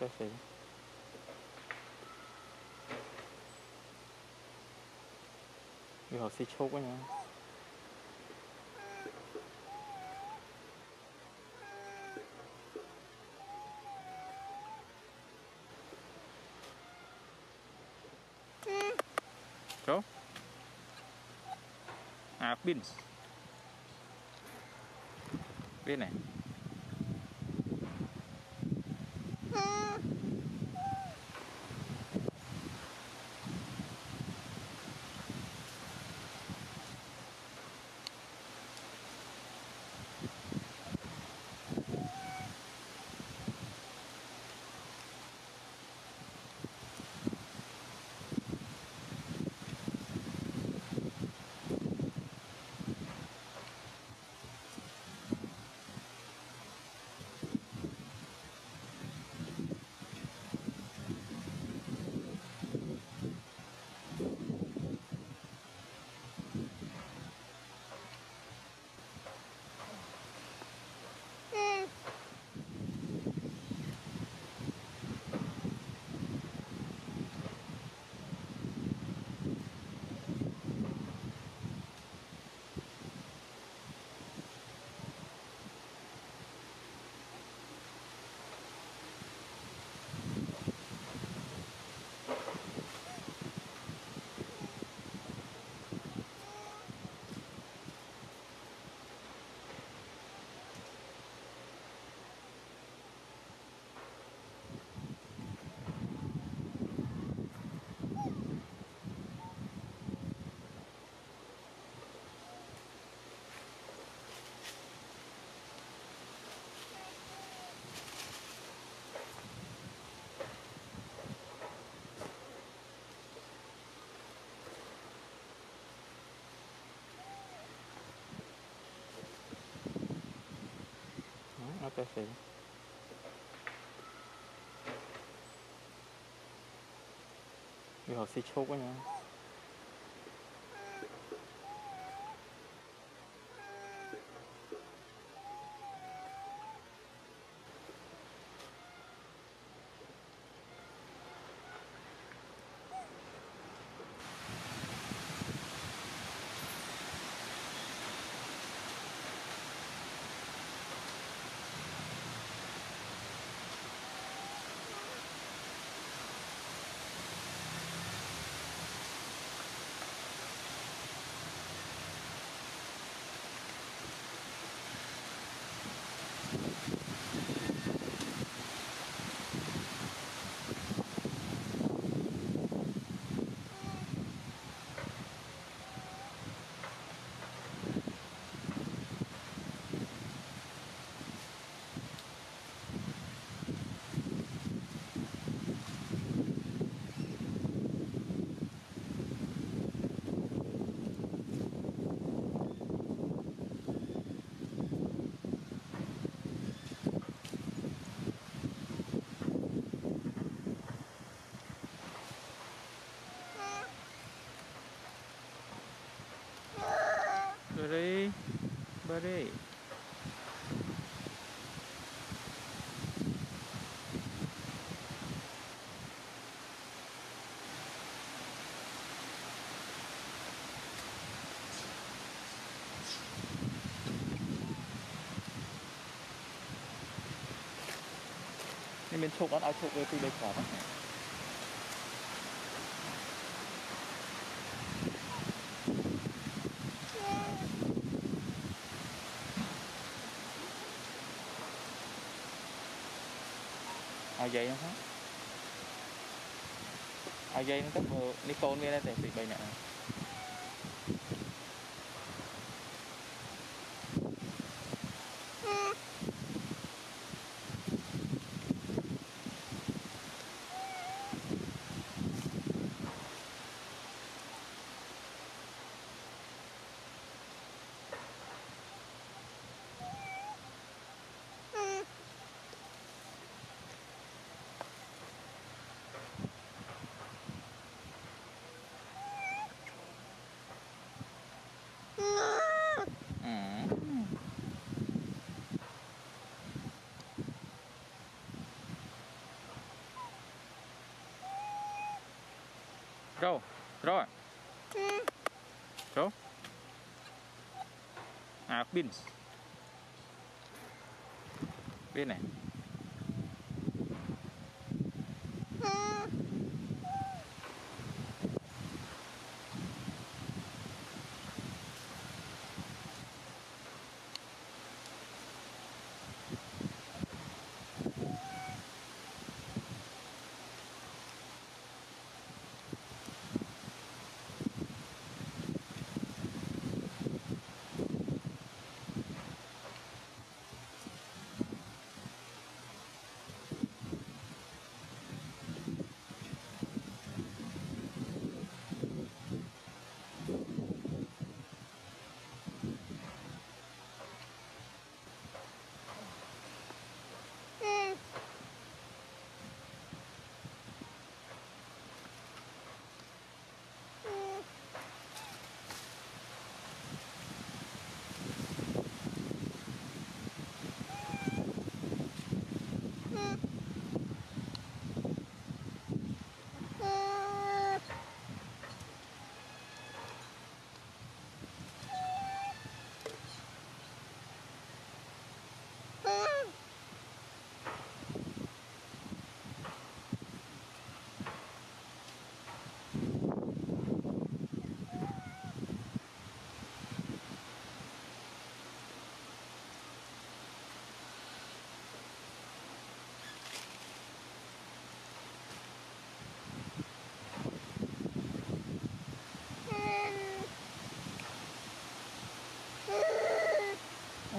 các vị Vì họ sẽ chốt quá nha. Chỗ À pin. Pin này. các vị Giờ xịt sốt quá nha. เลนี่เป็นโชคอัดเอาโชคเลยตีเลยขอ យយាយហ្នឹងឲ្យយាយហ្នឹងទៅមើលនេះកូនវាដែរតែពី3នាក់ហ្នឹង Rồi, rồi. Rồi. À, pin. Pin này.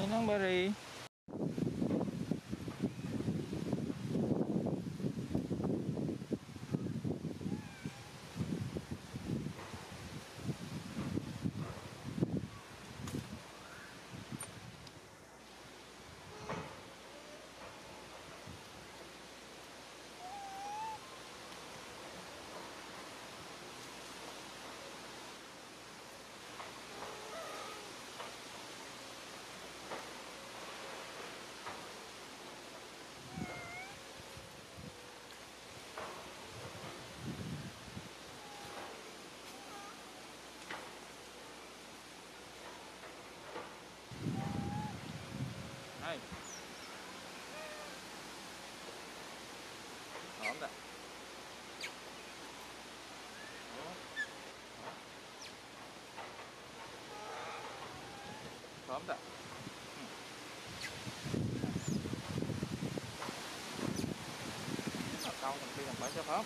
Magandang bari. Lắm rồi. Ừ. Câu thằng kia thằng phải cho phóng.